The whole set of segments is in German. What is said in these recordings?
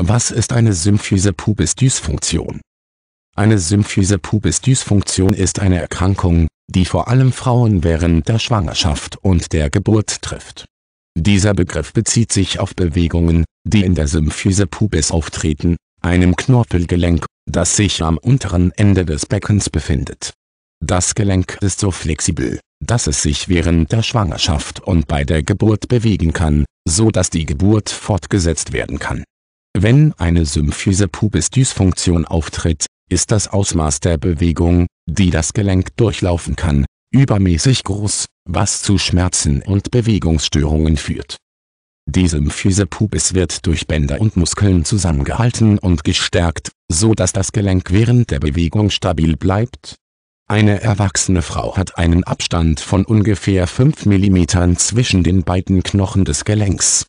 Was ist eine Symphyse pubis Dysfunktion? Eine Symphyse pubis Dysfunktion ist eine Erkrankung, die vor allem Frauen während der Schwangerschaft und der Geburt trifft. Dieser Begriff bezieht sich auf Bewegungen, die in der Symphyse pubis auftreten, einem Knorpelgelenk, das sich am unteren Ende des Beckens befindet. Das Gelenk ist so flexibel, dass es sich während der Schwangerschaft und bei der Geburt bewegen kann, so dass die Geburt fortgesetzt werden kann. Wenn eine Symphyse pubis Dysfunktion auftritt, ist das Ausmaß der Bewegung, die das Gelenk durchlaufen kann, übermäßig groß, was zu Schmerzen und Bewegungsstörungen führt. Die Symphyse pubis wird durch Bänder und Muskeln zusammengehalten und gestärkt, so dass das Gelenk während der Bewegung stabil bleibt. Eine erwachsene Frau hat einen Abstand von ungefähr 5 mm zwischen den beiden Knochen des Gelenks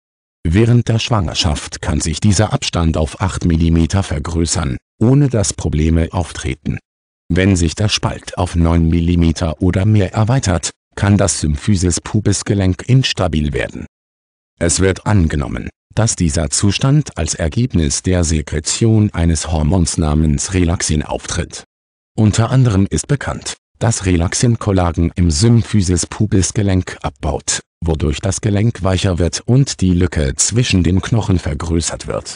Während der Schwangerschaft kann sich dieser Abstand auf 8 mm vergrößern, ohne dass Probleme auftreten. Wenn sich der Spalt auf 9 mm oder mehr erweitert, kann das Symphysis pubis Gelenk instabil werden. Es wird angenommen, dass dieser Zustand als Ergebnis der Sekretion eines Hormons namens Relaxin auftritt. Unter anderem ist bekannt, dass Relaxin Kollagen im Symphysis pubis Gelenk abbaut wodurch das Gelenk weicher wird und die Lücke zwischen den Knochen vergrößert wird.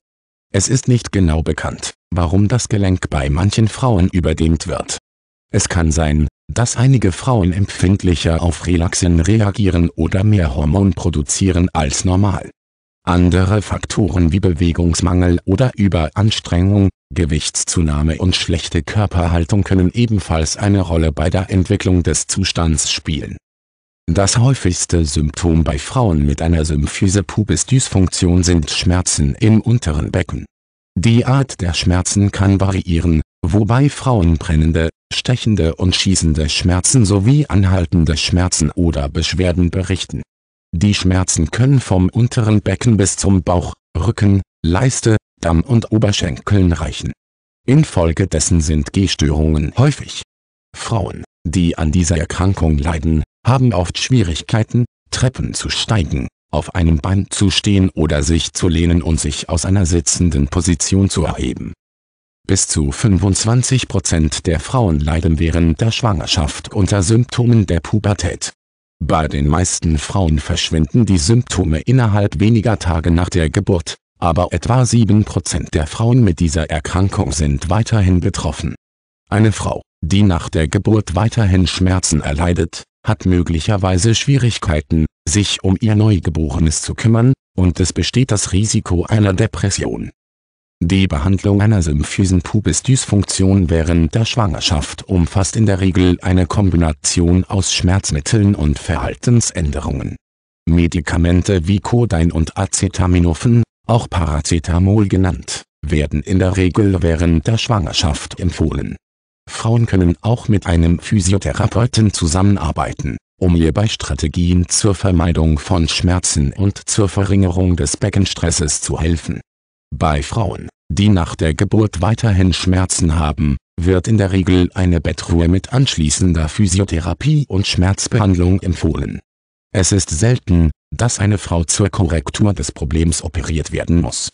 Es ist nicht genau bekannt, warum das Gelenk bei manchen Frauen überdehnt wird. Es kann sein, dass einige Frauen empfindlicher auf Relaxin reagieren oder mehr Hormon produzieren als normal. Andere Faktoren wie Bewegungsmangel oder Überanstrengung, Gewichtszunahme und schlechte Körperhaltung können ebenfalls eine Rolle bei der Entwicklung des Zustands spielen das häufigste Symptom bei Frauen mit einer Symphyse pubis Dysfunktion sind Schmerzen im unteren Becken. Die Art der Schmerzen kann variieren, wobei Frauen brennende, stechende und schießende Schmerzen sowie anhaltende Schmerzen oder Beschwerden berichten. Die Schmerzen können vom unteren Becken bis zum Bauch, Rücken, Leiste, Damm und Oberschenkeln reichen. Infolgedessen sind Gehstörungen häufig. Frauen, die an dieser Erkrankung leiden, haben oft Schwierigkeiten, Treppen zu steigen, auf einem Bein zu stehen oder sich zu lehnen und sich aus einer sitzenden Position zu erheben. Bis zu 25 Prozent der Frauen leiden während der Schwangerschaft unter Symptomen der Pubertät. Bei den meisten Frauen verschwinden die Symptome innerhalb weniger Tage nach der Geburt, aber etwa 7 Prozent der Frauen mit dieser Erkrankung sind weiterhin betroffen. Eine Frau, die nach der Geburt weiterhin Schmerzen erleidet, hat möglicherweise Schwierigkeiten, sich um ihr Neugeborenes zu kümmern, und es besteht das Risiko einer Depression. Die Behandlung einer symphysen Pubis-Dysfunktion während der Schwangerschaft umfasst in der Regel eine Kombination aus Schmerzmitteln und Verhaltensänderungen. Medikamente wie Codein und Acetaminophen, auch Paracetamol genannt, werden in der Regel während der Schwangerschaft empfohlen Frauen können auch mit einem Physiotherapeuten zusammenarbeiten, um hierbei Strategien zur Vermeidung von Schmerzen und zur Verringerung des Beckenstresses zu helfen. Bei Frauen, die nach der Geburt weiterhin Schmerzen haben, wird in der Regel eine Bettruhe mit anschließender Physiotherapie und Schmerzbehandlung empfohlen. Es ist selten, dass eine Frau zur Korrektur des Problems operiert werden muss